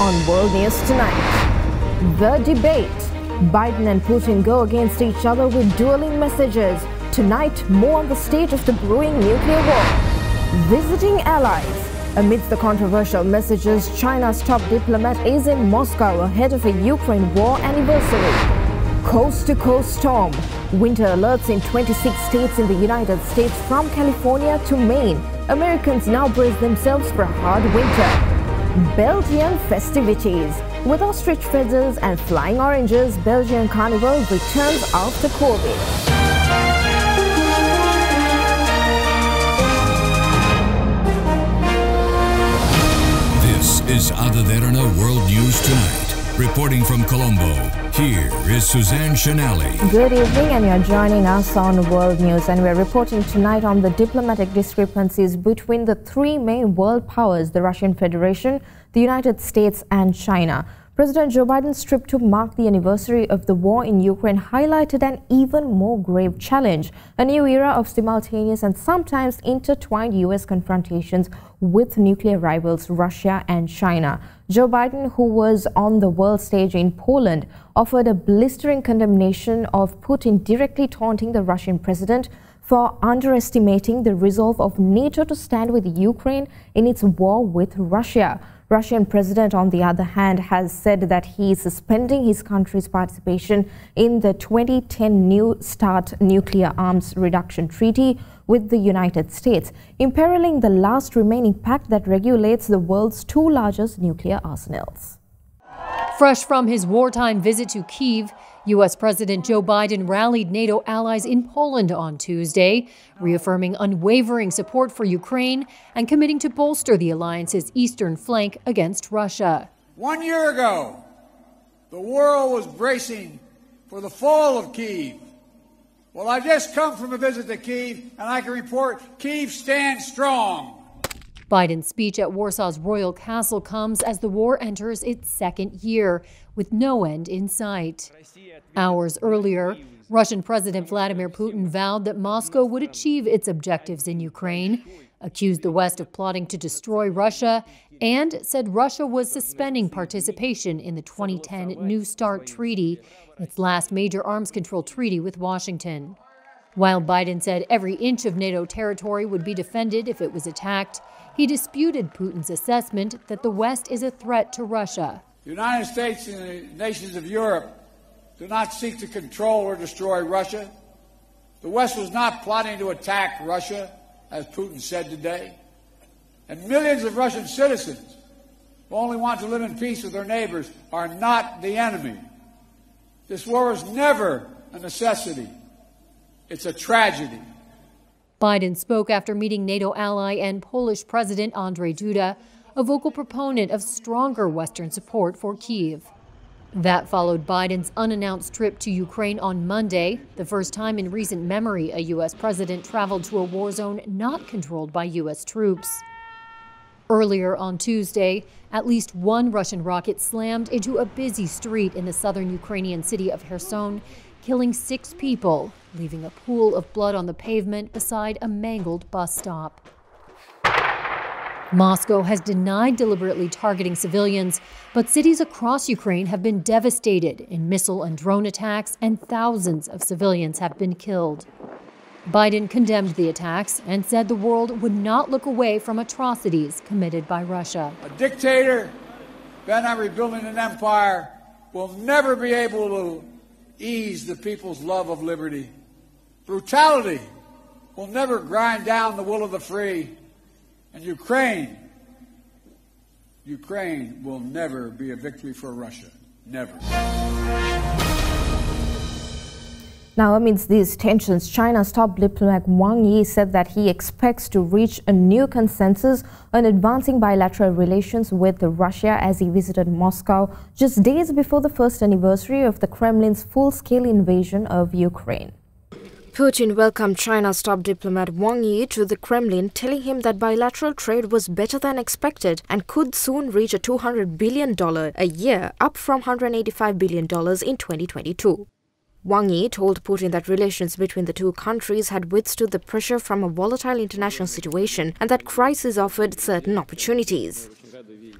on World News Tonight. The debate. Biden and Putin go against each other with dueling messages. Tonight, more on the state of the brewing nuclear war. Visiting allies. Amidst the controversial messages, China's top diplomat is in Moscow ahead of a Ukraine war anniversary. Coast to coast storm. Winter alerts in 26 states in the United States from California to Maine. Americans now brace themselves for a hard winter. Belgian festivities. With ostrich feathers and flying oranges, Belgian Carnival returns after COVID. This is Ada Derana World News Tonight. Reporting from Colombo, here is Suzanne Shanali. Good evening, and you're joining us on World News. And we're reporting tonight on the diplomatic discrepancies between the three main world powers the Russian Federation, the United States, and China. President Joe Biden's trip to mark the anniversary of the war in Ukraine highlighted an even more grave challenge, a new era of simultaneous and sometimes intertwined U.S. confrontations with nuclear rivals Russia and China. Joe Biden, who was on the world stage in Poland, offered a blistering condemnation of Putin directly taunting the Russian president for underestimating the resolve of NATO to stand with Ukraine in its war with Russia. Russian president, on the other hand, has said that he is suspending his country's participation in the 2010 New START nuclear arms reduction treaty with the United States, imperiling the last remaining pact that regulates the world's two largest nuclear arsenals. Fresh from his wartime visit to Kiev, U.S. President Joe Biden rallied NATO allies in Poland on Tuesday, reaffirming unwavering support for Ukraine and committing to bolster the alliance's eastern flank against Russia. One year ago, the world was bracing for the fall of Kiev. Well, I just come from a visit to Kiev, and I can report Kiev stands strong. Biden's speech at Warsaw's Royal Castle comes as the war enters its second year, with no end in sight. Hours earlier, Russian President Vladimir Putin vowed that Moscow would achieve its objectives in Ukraine, accused the West of plotting to destroy Russia, and said Russia was suspending participation in the 2010 New START treaty, its last major arms control treaty with Washington. While Biden said every inch of NATO territory would be defended if it was attacked, he disputed Putin's assessment that the West is a threat to Russia. The United States and the nations of Europe do not seek to control or destroy Russia. The West was not plotting to attack Russia, as Putin said today. And millions of Russian citizens who only want to live in peace with their neighbors are not the enemy. This war is never a necessity, it's a tragedy. Biden spoke after meeting NATO ally and Polish President Andrzej Duda, a vocal proponent of stronger Western support for Kiev. That followed Biden's unannounced trip to Ukraine on Monday, the first time in recent memory a U.S. president traveled to a war zone not controlled by U.S. troops. Earlier on Tuesday, at least one Russian rocket slammed into a busy street in the southern Ukrainian city of Kherson, killing six people, leaving a pool of blood on the pavement beside a mangled bus stop. Moscow has denied deliberately targeting civilians, but cities across Ukraine have been devastated in missile and drone attacks, and thousands of civilians have been killed. Biden condemned the attacks and said the world would not look away from atrocities committed by Russia. A dictator bent on rebuilding an empire will never be able to ease the people's love of liberty. Brutality will never grind down the will of the free. And Ukraine, Ukraine will never be a victory for Russia. Never. Now, amidst these tensions, China's top diplomat Wang Yi said that he expects to reach a new consensus on advancing bilateral relations with Russia as he visited Moscow just days before the first anniversary of the Kremlin's full-scale invasion of Ukraine. Putin welcomed China's top diplomat Wang Yi to the Kremlin, telling him that bilateral trade was better than expected and could soon reach a $200 billion a year, up from $185 billion in 2022. Wang Yi told Putin that relations between the two countries had withstood the pressure from a volatile international situation and that crisis offered certain opportunities.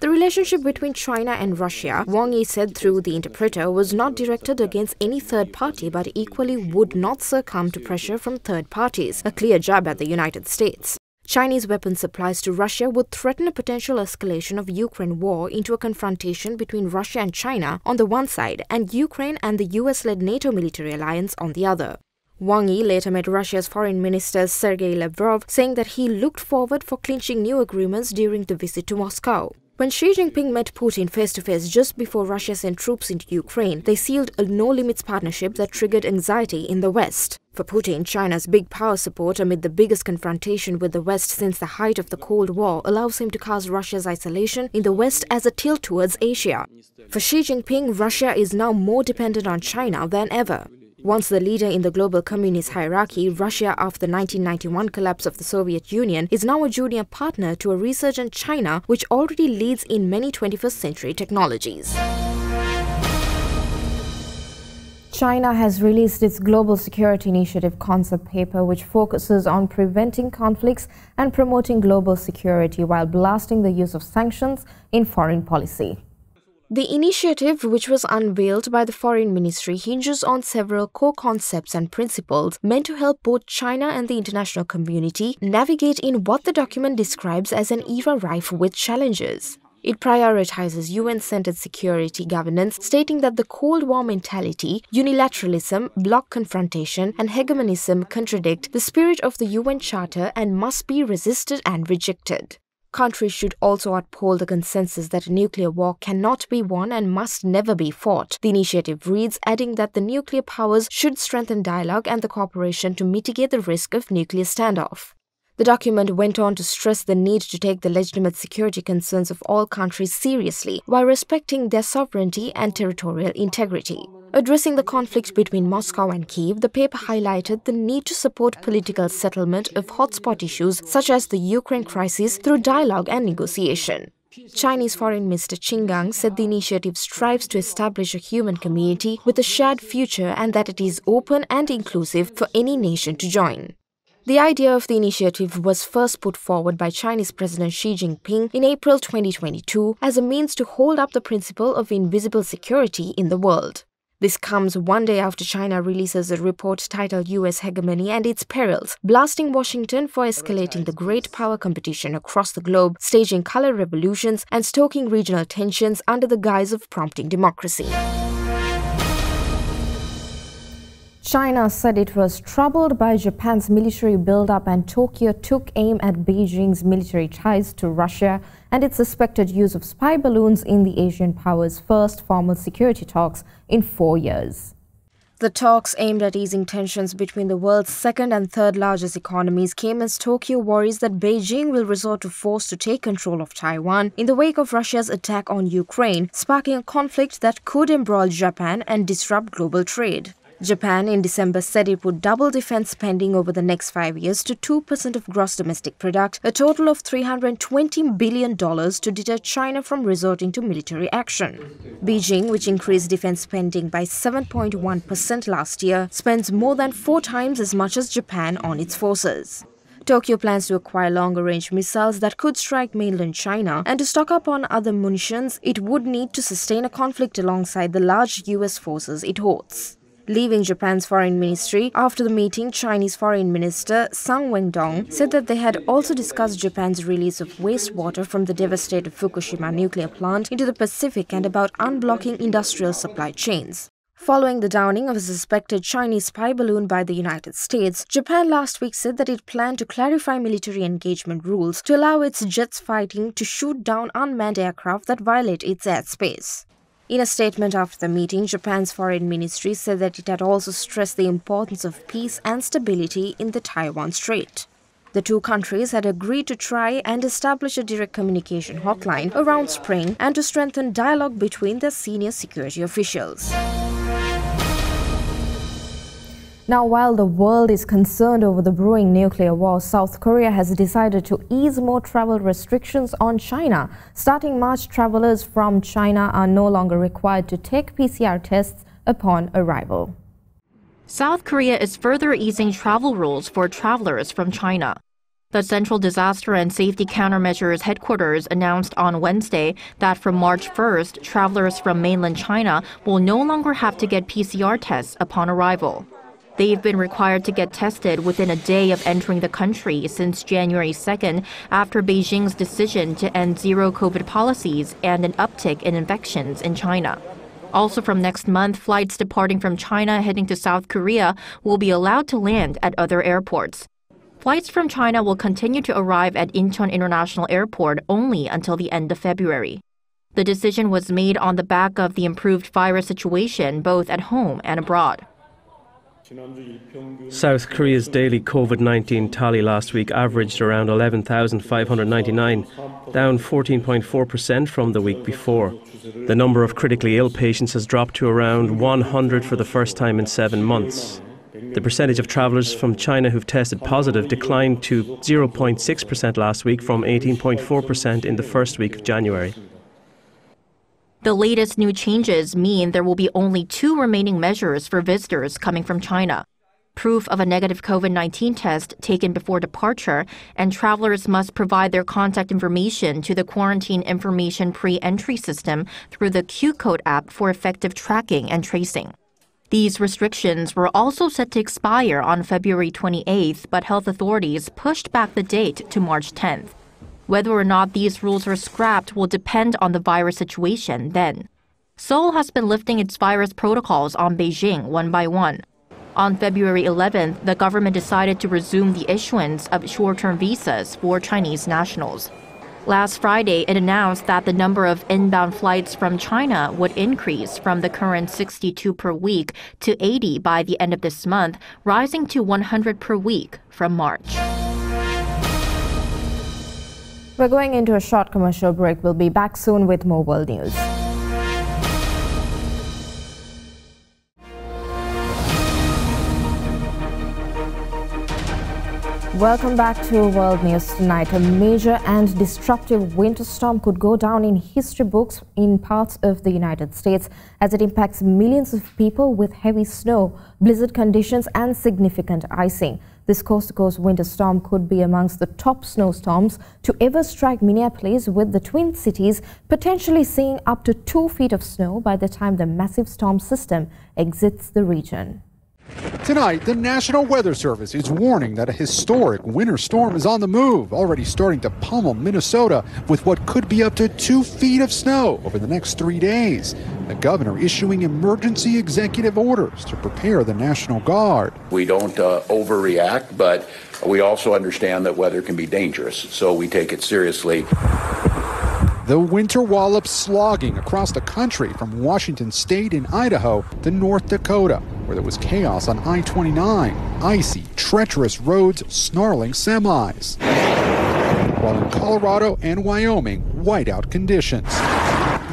The relationship between China and Russia, Wang Yi said through the interpreter, was not directed against any third party but equally would not succumb to pressure from third parties, a clear jab at the United States. Chinese weapon supplies to Russia would threaten a potential escalation of Ukraine war into a confrontation between Russia and China on the one side and Ukraine and the US-led NATO military alliance on the other. Wang Yi later met Russia's foreign minister Sergei Lavrov, saying that he looked forward for clinching new agreements during the visit to Moscow. When Xi Jinping met Putin face to face just before Russia sent troops into Ukraine, they sealed a no limits partnership that triggered anxiety in the West. For Putin, China's big power support amid the biggest confrontation with the West since the height of the Cold War allows him to cast Russia's isolation in the West as a tilt towards Asia. For Xi Jinping, Russia is now more dependent on China than ever. Once the leader in the global communist hierarchy, Russia, after the 1991 collapse of the Soviet Union, is now a junior partner to a resurgent China, which already leads in many 21st century technologies. China has released its Global Security Initiative concept paper, which focuses on preventing conflicts and promoting global security while blasting the use of sanctions in foreign policy. The initiative, which was unveiled by the Foreign Ministry, hinges on several core concepts and principles meant to help both China and the international community navigate in what the document describes as an era rife with challenges. It prioritizes UN centered security governance, stating that the Cold War mentality, unilateralism, bloc confrontation, and hegemonism contradict the spirit of the UN Charter and must be resisted and rejected. Countries should also uphold the consensus that a nuclear war cannot be won and must never be fought. The initiative reads, adding that the nuclear powers should strengthen dialogue and the cooperation to mitigate the risk of nuclear standoff. The document went on to stress the need to take the legitimate security concerns of all countries seriously while respecting their sovereignty and territorial integrity. Addressing the conflict between Moscow and Kiev, the paper highlighted the need to support political settlement of hotspot issues such as the Ukraine crisis through dialogue and negotiation. Chinese Foreign Minister Qin Gang said the initiative strives to establish a human community with a shared future and that it is open and inclusive for any nation to join. The idea of the initiative was first put forward by Chinese President Xi Jinping in April 2022 as a means to hold up the principle of invisible security in the world. This comes one day after China releases a report titled US Hegemony and Its Perils, blasting Washington for escalating the great power competition across the globe, staging color revolutions, and stoking regional tensions under the guise of prompting democracy. China said it was troubled by Japan's military buildup and Tokyo took aim at Beijing's military ties to Russia and its suspected use of spy balloons in the Asian power's first formal security talks in four years. The talks aimed at easing tensions between the world's second and third largest economies came as Tokyo worries that Beijing will resort to force to take control of Taiwan in the wake of Russia's attack on Ukraine, sparking a conflict that could embroil Japan and disrupt global trade. Japan in December said it would double defense spending over the next five years to 2% of gross domestic product, a total of $320 billion to deter China from resorting to military action. Beijing, which increased defense spending by 7.1% last year, spends more than four times as much as Japan on its forces. Tokyo plans to acquire longer-range missiles that could strike mainland China, and to stock up on other munitions it would need to sustain a conflict alongside the large US forces it holds. Leaving Japan's foreign ministry, after the meeting, Chinese Foreign Minister Sun Weidong said that they had also discussed Japan's release of wastewater from the devastated Fukushima nuclear plant into the Pacific and about unblocking industrial supply chains. Following the downing of a suspected Chinese spy balloon by the United States, Japan last week said that it planned to clarify military engagement rules to allow its jets fighting to shoot down unmanned aircraft that violate its airspace. In a statement after the meeting, Japan's foreign ministry said that it had also stressed the importance of peace and stability in the Taiwan Strait. The two countries had agreed to try and establish a direct communication hotline around spring and to strengthen dialogue between their senior security officials. Now, while the world is concerned over the brewing nuclear war, South Korea has decided to ease more travel restrictions on China. Starting March, travelers from China are no longer required to take PCR tests upon arrival. South Korea is further easing travel rules for travelers from China. The Central Disaster and Safety Countermeasures headquarters announced on Wednesday that from March 1st, travelers from mainland China will no longer have to get PCR tests upon arrival. They've been required to get tested within a day of entering the country since January 2nd after Beijing's decision to end zero COVID policies and an uptick in infections in China. Also, from next month, flights departing from China heading to South Korea will be allowed to land at other airports. Flights from China will continue to arrive at Incheon International Airport only until the end of February. The decision was made on the back of the improved virus situation both at home and abroad. South Korea's daily COVID 19 tally last week averaged around 11,599, down 14.4% from the week before. The number of critically ill patients has dropped to around 100 for the first time in seven months. The percentage of travellers from China who've tested positive declined to 0.6% last week from 18.4% in the first week of January. The latest new changes mean there will be only two remaining measures for visitors coming from China proof of a negative COVID 19 test taken before departure, and travelers must provide their contact information to the Quarantine Information Pre Entry System through the Q Code app for effective tracking and tracing. These restrictions were also set to expire on February 28th, but health authorities pushed back the date to March 10th. Whether or not these rules are scrapped will depend on the virus situation then. Seoul has been lifting its virus protocols on Beijing one by one. On February 11th, the government decided to resume the issuance of short term visas for Chinese nationals. Last Friday, it announced that the number of inbound flights from China would increase from the current 62 per week to 80 by the end of this month, rising to 100 per week from March. We're going into a short commercial break. We'll be back soon with more world news. Welcome back to World News Tonight. A major and disruptive winter storm could go down in history books in parts of the United States as it impacts millions of people with heavy snow, blizzard conditions and significant icing. This coast-to-coast winter storm could be amongst the top snowstorms to ever strike Minneapolis with the Twin Cities potentially seeing up to two feet of snow by the time the massive storm system exits the region. Tonight, the National Weather Service is warning that a historic winter storm is on the move, already starting to pummel Minnesota with what could be up to two feet of snow over the next three days. The governor issuing emergency executive orders to prepare the National Guard. We don't uh, overreact, but we also understand that weather can be dangerous, so we take it seriously. The winter wallop slogging across the country from Washington State and Idaho to North Dakota, where there was chaos on I 29, icy, treacherous roads, snarling semis. While in Colorado and Wyoming, whiteout conditions.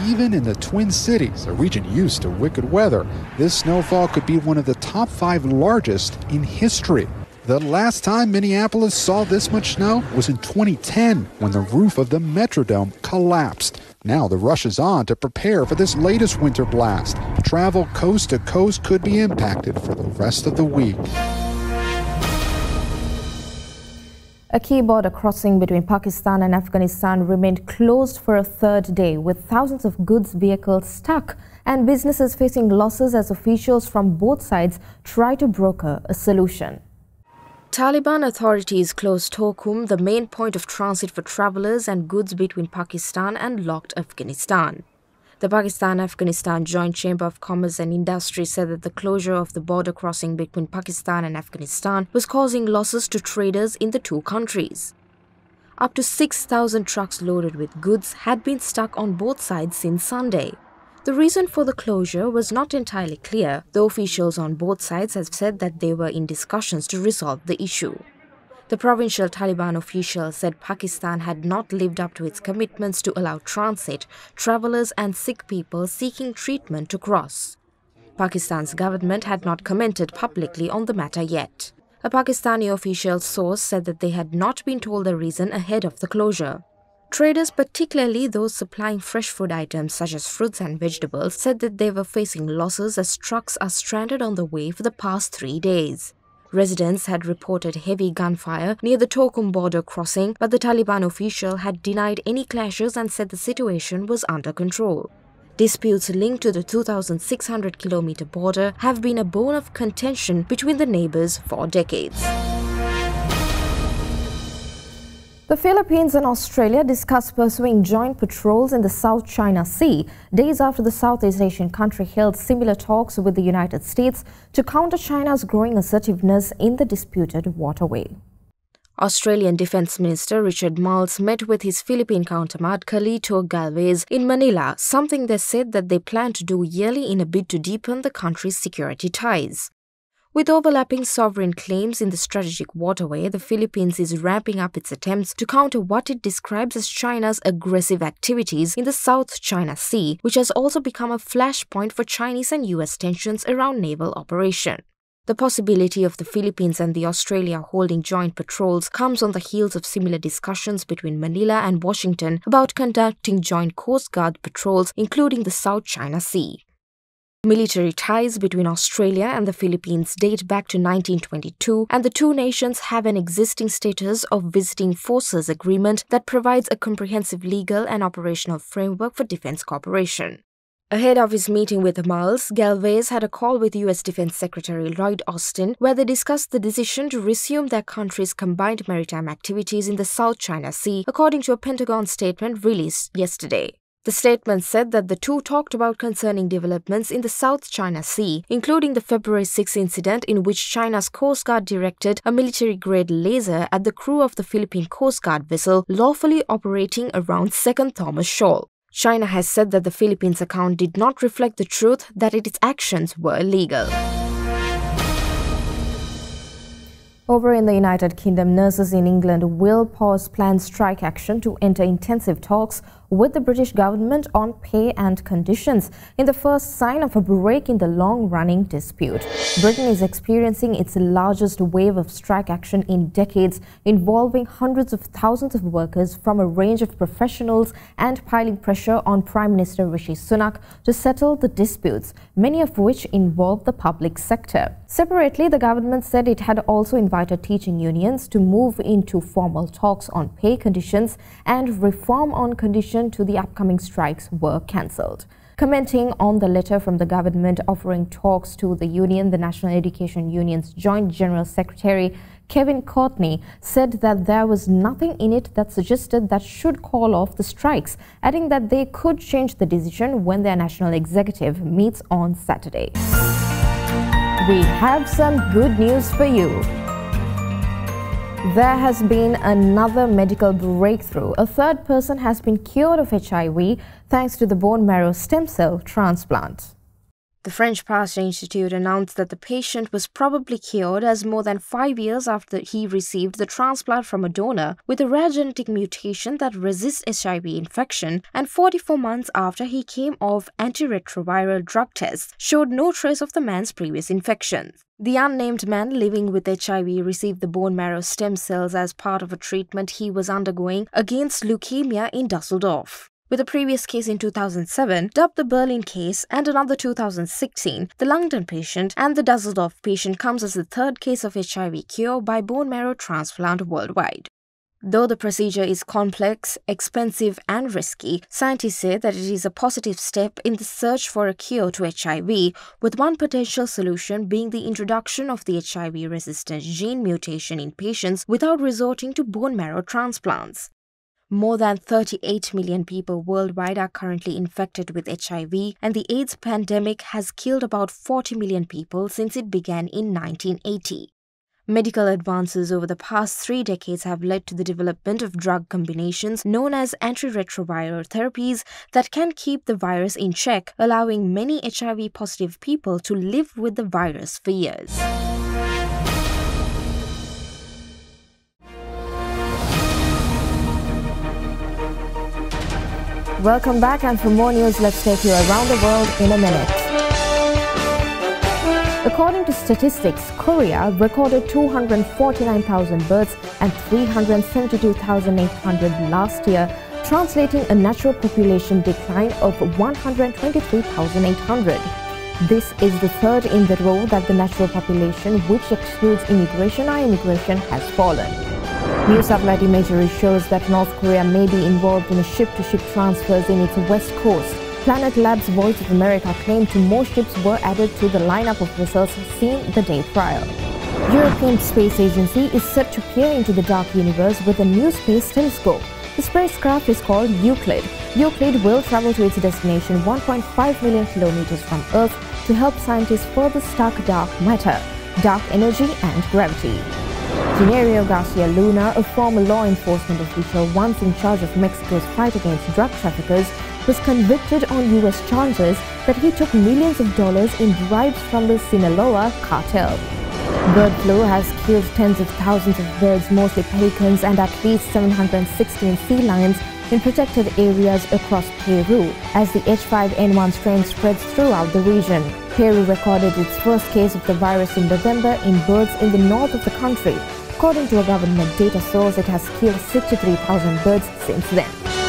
Even in the Twin Cities, a region used to wicked weather, this snowfall could be one of the top five largest in history. The last time Minneapolis saw this much snow was in 2010 when the roof of the Metrodome collapsed. Now the rush is on to prepare for this latest winter blast. Travel coast to coast could be impacted for the rest of the week. A key border crossing between Pakistan and Afghanistan remained closed for a third day, with thousands of goods vehicles stuck and businesses facing losses as officials from both sides try to broker a solution. Taliban authorities closed Torkham, the main point of transit for travelers and goods between Pakistan and locked Afghanistan. The Pakistan-Afghanistan Joint Chamber of Commerce and Industry said that the closure of the border crossing between Pakistan and Afghanistan was causing losses to traders in the two countries. Up to 6,000 trucks loaded with goods had been stuck on both sides since Sunday. The reason for the closure was not entirely clear, though officials on both sides have said that they were in discussions to resolve the issue. The provincial Taliban official said Pakistan had not lived up to its commitments to allow transit, travelers and sick people seeking treatment to cross. Pakistan's government had not commented publicly on the matter yet. A Pakistani official source said that they had not been told the reason ahead of the closure. Traders, particularly those supplying fresh food items such as fruits and vegetables, said that they were facing losses as trucks are stranded on the way for the past three days. Residents had reported heavy gunfire near the Torkham border crossing, but the Taliban official had denied any clashes and said the situation was under control. Disputes linked to the 2,600 kilometer border have been a bone of contention between the neighbors for decades. The Philippines and Australia discussed pursuing joint patrols in the South China Sea days after the Southeast Asian country held similar talks with the United States to counter China's growing assertiveness in the disputed waterway. Australian Defence Minister Richard Marles met with his Philippine counterpart Carlito Galvez in Manila, something they said that they plan to do yearly in a bid to deepen the country's security ties. With overlapping sovereign claims in the strategic waterway, the Philippines is ramping up its attempts to counter what it describes as China's aggressive activities in the South China Sea, which has also become a flashpoint for Chinese and US tensions around naval operation. The possibility of the Philippines and the Australia holding joint patrols comes on the heels of similar discussions between Manila and Washington about conducting joint Coast Guard patrols, including the South China Sea. Military ties between Australia and the Philippines date back to 1922, and the two nations have an existing status of visiting forces agreement that provides a comprehensive legal and operational framework for defense cooperation. Ahead of his meeting with Marles, Galvez had a call with U.S. Defense Secretary Lloyd Austin, where they discussed the decision to resume their country's combined maritime activities in the South China Sea, according to a Pentagon statement released yesterday. The statement said that the two talked about concerning developments in the South China Sea, including the February 6 incident in which China's Coast Guard directed a military grade laser at the crew of the Philippine Coast Guard vessel lawfully operating around 2nd Thomas Shoal. China has said that the Philippines account did not reflect the truth that its actions were illegal. Over in the United Kingdom, nurses in England will pause planned strike action to enter intensive talks with the British government on pay and conditions in the first sign of a break in the long-running dispute. Britain is experiencing its largest wave of strike action in decades, involving hundreds of thousands of workers from a range of professionals and piling pressure on Prime Minister Rishi Sunak to settle the disputes, many of which involve the public sector. Separately, the government said it had also invited teaching unions to move into formal talks on pay conditions and reform on conditions to the upcoming strikes were cancelled. Commenting on the letter from the government offering talks to the union, the National Education Union's Joint General Secretary Kevin Courtney said that there was nothing in it that suggested that should call off the strikes, adding that they could change the decision when their national executive meets on Saturday. We have some good news for you. There has been another medical breakthrough. A third person has been cured of HIV thanks to the bone marrow stem cell transplant. The French Pasteur Institute announced that the patient was probably cured as more than five years after he received the transplant from a donor with a rare genetic mutation that resists HIV infection and 44 months after he came off antiretroviral drug tests showed no trace of the man's previous infections. The unnamed man living with HIV received the bone marrow stem cells as part of a treatment he was undergoing against leukemia in Dusseldorf with a previous case in 2007, dubbed the Berlin case, and another 2016, the London patient and the Dusseldorf patient comes as the third case of HIV cure by bone marrow transplant worldwide. Though the procedure is complex, expensive, and risky, scientists say that it is a positive step in the search for a cure to HIV, with one potential solution being the introduction of the HIV resistant gene mutation in patients without resorting to bone marrow transplants. More than 38 million people worldwide are currently infected with HIV, and the AIDS pandemic has killed about 40 million people since it began in 1980. Medical advances over the past three decades have led to the development of drug combinations known as antiretroviral therapies that can keep the virus in check, allowing many HIV positive people to live with the virus for years. Welcome back and for more news, let's take you around the world in a minute. According to statistics, Korea recorded 249,000 births and 372,800 last year, translating a natural population decline of 123,800. This is the third in the row that the natural population, which excludes immigration or immigration, has fallen. New satellite imagery shows that North Korea may be involved in ship-to-ship -ship transfers in its west coast. Planet Labs Voice of America claimed two more ships were added to the lineup of vessels seen the day prior. European Space Agency is set to peer into the dark universe with a new space telescope. The spacecraft is called Euclid. Euclid will travel to its destination 1.5 million kilometers from Earth to help scientists further study dark matter, dark energy and gravity. Genaro Garcia Luna, a former law enforcement official once in charge of Mexico's fight against drug traffickers, was convicted on U.S. charges that he took millions of dollars in bribes from the Sinaloa cartel. Bird flu has killed tens of thousands of birds, mostly pelicans, and at least 716 sea lions in protected areas across Peru as the H5N1 strain spreads throughout the region. Peru recorded its first case of the virus in November in birds in the north of the country. According to a government data source, it has killed 63,000 birds since then.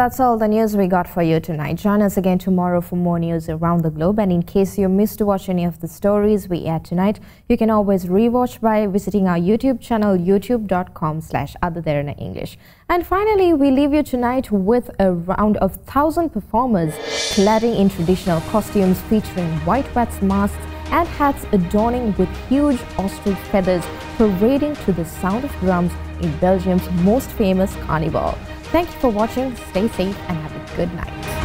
That's all the news we got for you tonight. Join us again tomorrow for more news around the globe. And in case you missed to watch any of the stories we aired tonight, you can always rewatch by visiting our YouTube channel, youtube.com slash English. And finally, we leave you tonight with a round of thousand performers cladding in traditional costumes featuring white bats masks and hats adorning with huge ostrich feathers parading to the sound of drums in Belgium's most famous carnival. Thank you for watching, stay safe and have a good night.